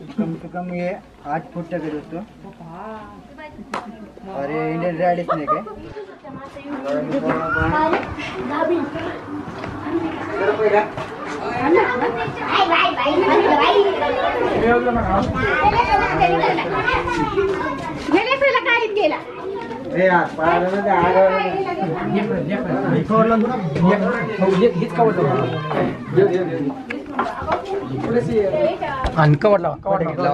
कम से कम ये आठ फुट तक है दोस्तों और ये इंडियन रेड स्नेक है गेला ए అన్కవర్లో అన్కవర్ ఇట్లా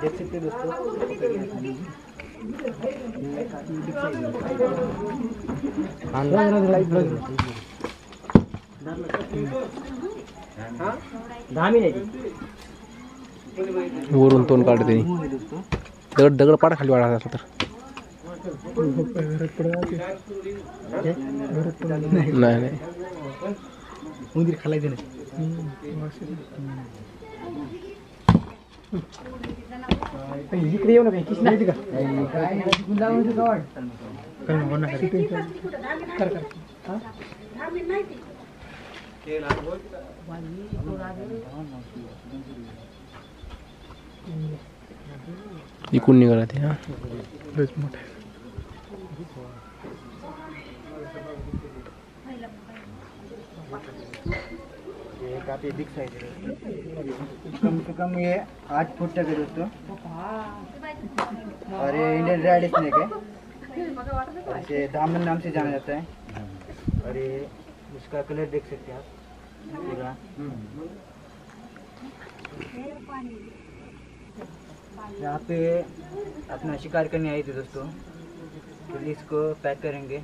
देख सकते हैं दोस्तों वरून तोंड काढते दगड दगड पाडा खाली वाढा असला तर. नाही नाही. उंदीर खालायचं नाही. इकडे येऊ नका किस नाही का ते हा। कम से कम ये आठ फुट तक है दोस्तों। और ये इंडियन रेड स्नेक है इसे नाम से जाना जाता है। और ये इसका कलर देख सकते हैं आप। यहाँ पे अपना शिकार करने आई थी दोस्तों। तो इसको पैक करेंगे।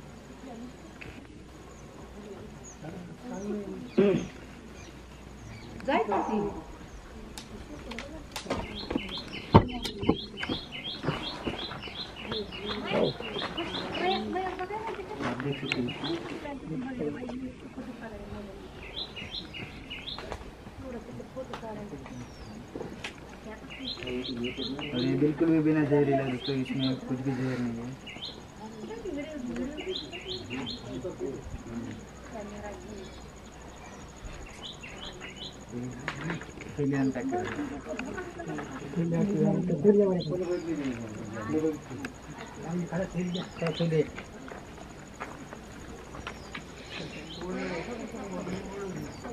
और ये बिल्कुल भी बिना जहरीला दोस्तों इसमें कुछ भी जहर नहीं है।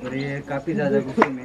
और ये काफ़ी ज़्यादा गुस्से में।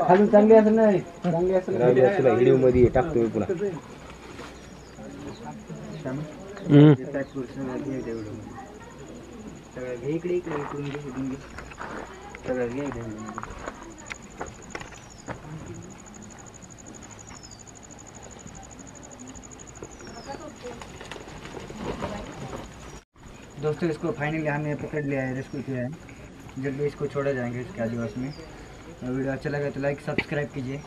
खालून चांगली असेल ना चांगली असेल राहिली असेल मध्ये टाकतो मी पुन्हा. सगळं घे इकडे इकडे सगळं घे दोस्तों, इसको फाइनली हमने पकड़ लिया है रेस्क्यू किया है। जल्दी इसको छोड़ा जाएँगे इसके आदिवास में। वीडियो अच्छा लगा तो लाइक सब्सक्राइब कीजिए।